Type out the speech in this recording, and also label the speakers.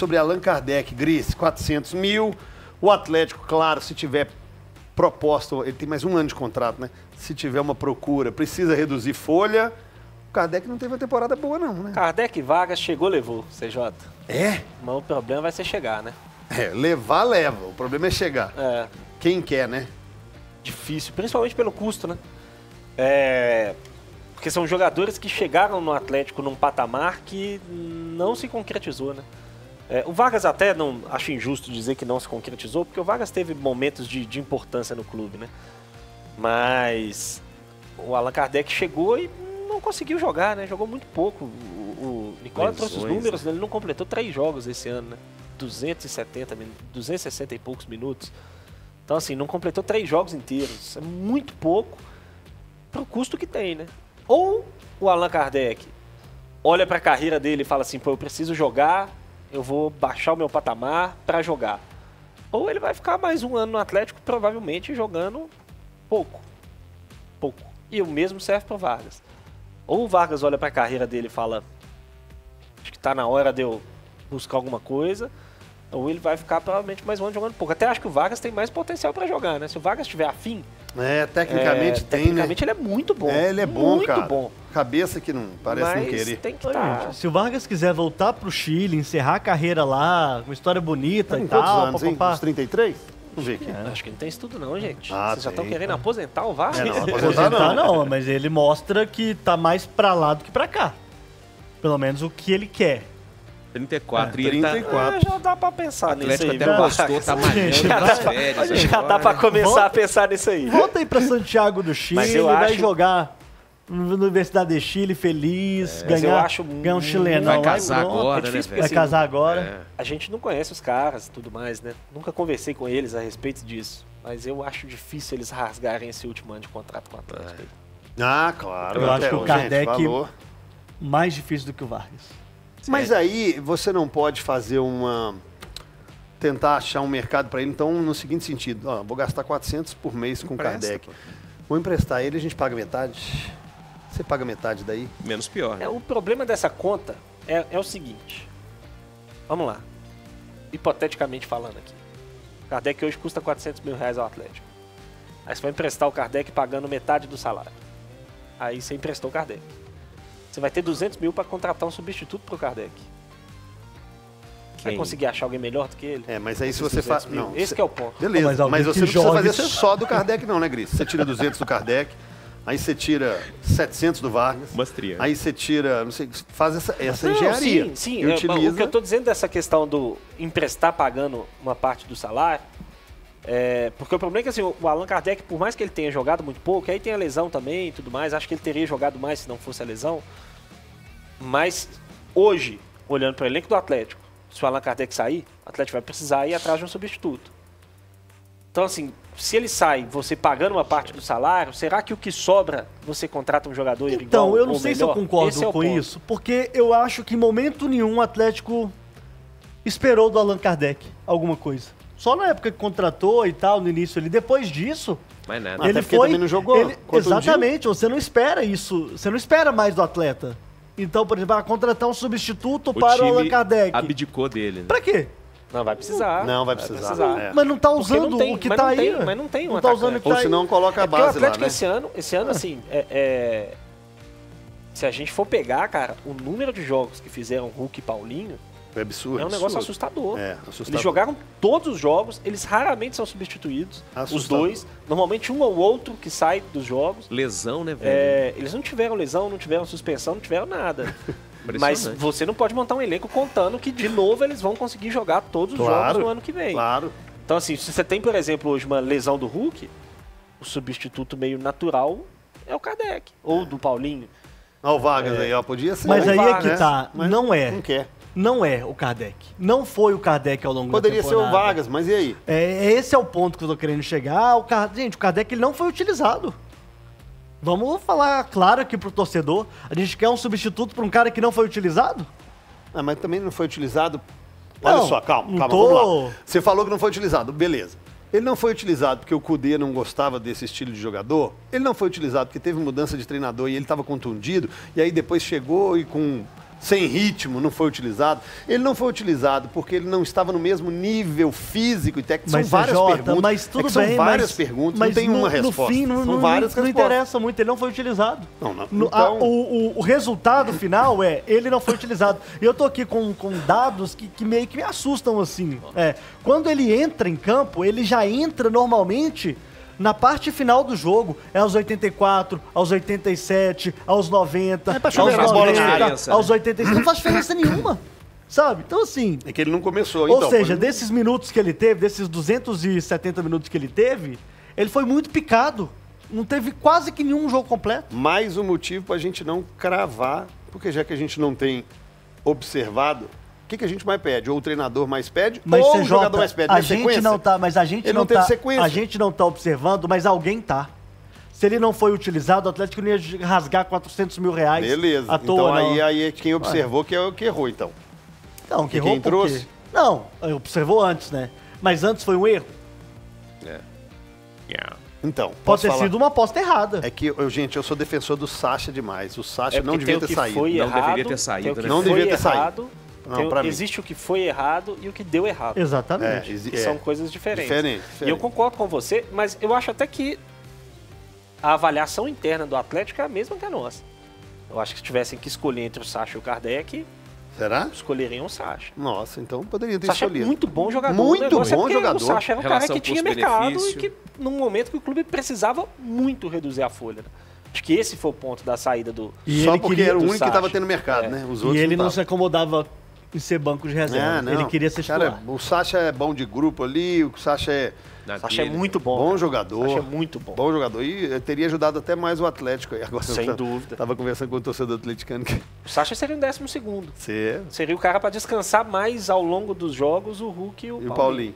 Speaker 1: sobre Allan Kardec, Gris, 400 mil. O Atlético, claro, se tiver proposta, ele tem mais um ano de contrato, né? Se tiver uma procura, precisa reduzir folha. O Kardec não teve uma temporada boa, não, né?
Speaker 2: Kardec Vargas chegou, levou, CJ.
Speaker 1: É?
Speaker 2: Mas o problema vai ser chegar, né?
Speaker 1: É, levar, leva. O problema é chegar.
Speaker 2: É,
Speaker 1: Quem quer, né?
Speaker 2: difícil, principalmente pelo custo, né? É, porque são jogadores que chegaram no Atlético num patamar que não se concretizou, né? É, o Vargas até não acho injusto dizer que não se concretizou, porque o Vargas teve momentos de, de importância no clube, né? Mas o Allan Kardec chegou e não conseguiu jogar, né? Jogou muito pouco. O, o Nicola trouxe os
Speaker 3: Lesões,
Speaker 2: números, né? ele não completou três jogos esse ano, né? 270 minutos, 260 e poucos minutos. Então, assim, não completou três jogos inteiros. É muito pouco pro custo que tem, né? Ou o Allan Kardec olha pra carreira dele e fala assim, pô, eu preciso jogar, eu vou baixar o meu patamar pra jogar. Ou ele vai ficar mais um ano no Atlético, provavelmente jogando pouco. Pouco. E o mesmo serve pro Vargas. Ou o Vargas olha pra carreira dele e fala, acho que tá na hora de eu buscar alguma coisa, ou ele vai ficar provavelmente mais um ano jogando pouco. Até acho que o Vargas tem mais potencial pra jogar, né? Se o Vargas tiver afim,
Speaker 1: É, tecnicamente
Speaker 2: é,
Speaker 1: tem,
Speaker 2: tecnicamente ele é muito bom.
Speaker 1: né? É, ele é bom,
Speaker 2: muito
Speaker 1: cara.
Speaker 2: bom.
Speaker 1: Cabeça que não parece
Speaker 2: Mas
Speaker 1: não querer.
Speaker 2: tem que
Speaker 4: gente, se o Vargas quiser voltar pro Chile, encerrar a carreira lá, uma história bonita
Speaker 1: Tá
Speaker 4: e tal,
Speaker 1: anos, hein?
Speaker 4: papapá.
Speaker 1: Uns 33? Vamos ver aqui.
Speaker 2: Acho que não tem isso tudo não, gente.
Speaker 1: Ah,
Speaker 2: Vocês já estão
Speaker 1: tem,
Speaker 2: querendo
Speaker 1: pô.
Speaker 2: aposentar o Vargas?
Speaker 1: É, não, aposentar
Speaker 4: Aposentar
Speaker 1: não.
Speaker 4: não, mas ele mostra que tá mais pra lá do que pra cá. Pelo menos o que ele quer.
Speaker 3: 34.
Speaker 1: É,
Speaker 3: e ele tá,
Speaker 1: 34.
Speaker 2: Ah, já dá pra pensar nisso
Speaker 3: Atlético
Speaker 2: aí.
Speaker 3: até
Speaker 2: Vargas?
Speaker 3: tá malhando
Speaker 4: Gente,
Speaker 3: nas
Speaker 4: já-
Speaker 3: férias.
Speaker 2: Já dá pra começar
Speaker 4: Volta-
Speaker 2: a pensar nisso aí.
Speaker 4: Volta aí pra Santiago do Chile,
Speaker 2: Mas eu
Speaker 4: vai
Speaker 2: acho-
Speaker 4: jogar na Universidade de Chile feliz,
Speaker 2: eu
Speaker 4: ganhar,
Speaker 2: acho
Speaker 4: ganhar um chilenão
Speaker 3: Vai casar
Speaker 4: pronto.
Speaker 3: agora,
Speaker 2: É difícil
Speaker 3: né?
Speaker 4: Vai
Speaker 2: assim,
Speaker 4: casar agora.
Speaker 3: É.
Speaker 2: A gente não conhece os caras e tudo mais, né? Nunca conversei com eles a respeito disso. Mas eu acho difícil eles rasgarem esse último ano de contrato com o Atlético. aí.
Speaker 1: Ah, claro.
Speaker 4: Eu acho
Speaker 1: É,
Speaker 4: que o
Speaker 1: gente,
Speaker 4: Kardec-
Speaker 1: valor.
Speaker 4: Mais difícil do que o Vargas.
Speaker 1: Mas aí você não pode fazer uma. tentar achar um mercado para ele. Então, no seguinte sentido: ó, vou gastar 400 por mês com o
Speaker 3: Empresta,
Speaker 1: Kardec.
Speaker 3: pô.
Speaker 1: Vou emprestar ele, a gente paga metade. Você paga metade daí?
Speaker 3: Menos pior, né?
Speaker 2: É, o problema dessa conta é, é o seguinte. Vamos lá. Hipoteticamente falando aqui. O Kardec hoje custa 400 mil reais ao Atlético. Aí você vai emprestar o Kardec pagando metade do salário. Aí você emprestou o Kardec. Você vai ter 200 mil para contratar um substituto pro Kardec. Vai
Speaker 3: Quem?
Speaker 2: conseguir achar alguém melhor do que ele?
Speaker 1: É, mas aí se você faz.
Speaker 2: 200 mil.
Speaker 1: Não,
Speaker 2: Esse
Speaker 1: cê-
Speaker 2: que é o ponto.
Speaker 1: Beleza,
Speaker 4: Mas
Speaker 1: mas, você não precisa fazer
Speaker 4: você-
Speaker 1: só do Kardec, não, né, Gris? Você tira 200 do Kardec, aí você tira 700 do Vargas,
Speaker 3: triângulos.
Speaker 1: aí você tira, não sei, faz essa, essa
Speaker 2: Não,
Speaker 1: engenharia.
Speaker 2: Sim, sim.
Speaker 1: E
Speaker 2: É,
Speaker 1: utiliza.
Speaker 2: O que eu tô dizendo dessa questão do emprestar pagando uma parte do salário, é, porque o problema é que assim, o Allan Kardec, por mais que ele tenha jogado muito pouco, aí tem a lesão também e tudo mais, acho que ele teria jogado mais se não fosse a lesão. Mas hoje, olhando para o elenco do Atlético, se o Allan Kardec sair, o Atlético vai precisar ir atrás de um substituto. Então, assim, se ele sai, você pagando uma parte do salário, será que o que sobra você contrata um jogador igual
Speaker 4: Então, eu não sei se eu
Speaker 2: melhor?
Speaker 4: concordo
Speaker 2: é
Speaker 4: com isso, porque eu acho que em momento nenhum o Atlético esperou do Allan Kardec alguma coisa. Só na época que contratou e tal, no início ali. Depois disso,
Speaker 3: Mais nada.
Speaker 1: Até
Speaker 4: ele foi.
Speaker 1: também não jogou,
Speaker 4: ele- exatamente, você não espera isso. Você não espera mais do atleta. Então, por exemplo, ah, contratar um substituto
Speaker 3: O
Speaker 4: para o Allan Kardec.
Speaker 3: abdicou dele. né?
Speaker 4: Pra quê?
Speaker 2: Não, vai precisar.
Speaker 1: Não, vai precisar. É.
Speaker 4: Mas não tá usando
Speaker 2: não tem-
Speaker 4: o que
Speaker 2: mas
Speaker 4: tá
Speaker 2: não
Speaker 4: aí.
Speaker 2: tem- mas não tem um
Speaker 4: Não tá usando o
Speaker 2: atacante.
Speaker 4: que
Speaker 1: Ou
Speaker 4: tá
Speaker 1: se não, coloca a
Speaker 2: É o
Speaker 1: base lá,
Speaker 2: Atlético
Speaker 1: né?
Speaker 2: esse ano, esse ano assim, é, é- se a gente for pegar, cara, o número de jogos que fizeram Hulk e Paulinho
Speaker 1: Foi absurdo.
Speaker 2: é um negócio
Speaker 1: absurdo.
Speaker 2: assustador.
Speaker 1: É, assustador.
Speaker 2: Eles jogaram todos os jogos, eles raramente são substituídos, os
Speaker 1: Assustador.
Speaker 2: dois. Normalmente um ou outro que sai dos jogos.
Speaker 3: Lesão, né, velho?
Speaker 2: É, eles não tiveram lesão, não tiveram suspensão, não tiveram nada. Mas você não pode montar um elenco contando que de novo eles vão conseguir jogar todos os
Speaker 1: Claro,
Speaker 2: jogos no ano que vem.
Speaker 1: Claro.
Speaker 2: Então, assim, se você tem, por exemplo, hoje uma lesão do Hulk, o substituto meio natural é o Kardec. Ou do Paulinho.
Speaker 1: Olha o Vargas aí, ó. Podia ser.
Speaker 4: Mas aí
Speaker 1: VAR,
Speaker 4: é que
Speaker 1: né?
Speaker 4: tá.
Speaker 1: Mas
Speaker 4: Não é.
Speaker 1: Não quer.
Speaker 4: Não é o Kardec. Não foi o Kardec ao longo
Speaker 1: Poderia
Speaker 4: da
Speaker 1: ser o
Speaker 4: temporada.
Speaker 1: Vargas, mas e aí?
Speaker 4: É, esse é o ponto que eu tô querendo chegar. O Kard... Gente, o Kardec ele não foi utilizado. Vamos falar claro aqui pro torcedor. A gente quer um substituto para um cara que não foi utilizado?
Speaker 1: Ah, mas também não foi utilizado. Olha
Speaker 4: Não,
Speaker 1: só, calma, calma,
Speaker 4: tô-
Speaker 1: vamos lá. Você falou que não foi utilizado, beleza. Ele não foi utilizado porque o Cudê não gostava desse estilo de jogador. Ele não foi utilizado porque teve mudança de treinador e ele estava contundido. E aí depois chegou e com sem ritmo, não foi utilizado. Ele não foi utilizado porque ele não estava no mesmo nível físico e técnico.
Speaker 4: Mas
Speaker 1: são várias
Speaker 4: CJ,
Speaker 1: perguntas.
Speaker 4: mas
Speaker 1: É
Speaker 4: tudo
Speaker 1: que são
Speaker 4: bem,
Speaker 1: várias
Speaker 4: mas,
Speaker 1: perguntas,
Speaker 4: mas
Speaker 1: não tem
Speaker 4: no,
Speaker 1: uma
Speaker 4: no
Speaker 1: resposta.
Speaker 4: fim, não,
Speaker 1: são
Speaker 4: não- não interessa muito, ele não foi utilizado.
Speaker 1: Não, não.
Speaker 4: No-
Speaker 1: Então-
Speaker 4: a- o, o- o resultado final é, ele não foi utilizado. E eu tô aqui com, com dados que, que meio que me assustam, assim. É, quando ele entra em campo, ele já entra normalmente na parte final do jogo. É aos 84, aos 87, aos 90,
Speaker 1: É pra
Speaker 4: aos
Speaker 1: chover as bolas na
Speaker 4: 90,
Speaker 3: área,
Speaker 4: aos 86. Não faz diferença nenhuma, sabe? Então, assim...
Speaker 1: É que ele não começou,
Speaker 4: Ou
Speaker 1: então.
Speaker 4: seja,
Speaker 1: foi-
Speaker 4: desses minutos que ele teve, desses 270 minutos que ele teve, ele foi muito picado. Não teve quase que nenhum jogo completo.
Speaker 1: mais um motivo para a gente não cravar, porque já que a gente não tem observado, que, que a gente mais pede? Ou o treinador mais pede,
Speaker 4: Mas
Speaker 1: ou
Speaker 4: CJ,
Speaker 1: o jogador mais pede.
Speaker 4: a
Speaker 1: é
Speaker 4: gente
Speaker 1: sequência?
Speaker 4: não tá, mas a gente
Speaker 1: Ele
Speaker 4: não,
Speaker 1: não
Speaker 4: tá,
Speaker 1: sequência.
Speaker 4: a gente não tá observando, mas alguém tá. Se ele não foi utilizado, o Atlético não ia rasgar 400 mil reais
Speaker 1: Beleza.
Speaker 4: à
Speaker 1: então
Speaker 4: toa,
Speaker 1: aí,
Speaker 4: não.
Speaker 1: aí é quem observou que é o que errou, então.
Speaker 4: Não, que
Speaker 1: E
Speaker 4: errou
Speaker 1: quem trouxe?
Speaker 4: quê? Não, observou antes, né? Mas antes foi um erro.
Speaker 1: Então,
Speaker 4: Pode
Speaker 1: posso
Speaker 4: ter
Speaker 1: falar?
Speaker 4: sido uma aposta errada.
Speaker 1: É que, eu, gente, eu sou defensor do Sacha demais. O Sacha
Speaker 2: É
Speaker 1: não
Speaker 2: porque
Speaker 1: devia ter saído.
Speaker 2: Foi
Speaker 3: Não
Speaker 2: errado,
Speaker 3: deveria ter saído, né?
Speaker 1: Não devia ter
Speaker 2: errado,
Speaker 1: Não, pra mim.
Speaker 2: existe o que foi errado e o que deu errado.
Speaker 1: É,
Speaker 4: Exatamente.
Speaker 1: exi-
Speaker 2: que
Speaker 1: é.
Speaker 2: são coisas diferentes.
Speaker 1: Diferente,
Speaker 2: E eu
Speaker 1: diferente.
Speaker 2: concordo com você, mas eu acho até que a avaliação interna do Atlético é a mesma que a nossa. Eu acho que se tivessem que escolher entre o Sacha e o Kardec,
Speaker 1: Será?
Speaker 2: escolheriam o Sacha.
Speaker 1: Nossa, então poderia ter
Speaker 2: Sacha é
Speaker 1: escolhido.
Speaker 2: muito bom jogador.
Speaker 1: Muito
Speaker 2: é
Speaker 1: bom
Speaker 2: porque
Speaker 1: jogador.
Speaker 2: O Sacha era um cara que tinha mercado e que, num momento que o clube precisava muito reduzir a folha. Acho que esse foi o ponto da saída do.
Speaker 4: E
Speaker 1: Só
Speaker 4: ele
Speaker 1: porque era o único que estava
Speaker 2: Sacha.
Speaker 1: tendo mercado,
Speaker 2: É.
Speaker 1: né? Os
Speaker 4: E
Speaker 1: outros
Speaker 4: ele não
Speaker 1: tavam.
Speaker 4: se acomodava em ser banco de reserva.
Speaker 1: Não.
Speaker 4: Ele queria ser
Speaker 1: Cara,
Speaker 4: titular.
Speaker 1: o Sacha é bom de grupo ali, o Sacha é
Speaker 2: Sacha é muito bom.
Speaker 1: bom
Speaker 2: cara.
Speaker 1: jogador.
Speaker 2: O Sacha é muito bom.
Speaker 1: Bom jogador. E teria ajudado até mais o Atlético. aí. Agora,
Speaker 2: Sem
Speaker 1: eu
Speaker 2: dúvida.
Speaker 1: Tava conversando com o torcedor atleticano que
Speaker 2: O Sacha seria um décimo segundo.
Speaker 1: você
Speaker 2: Seria o cara para descansar mais ao longo dos jogos o Hulk e o,
Speaker 1: e o Paulinho.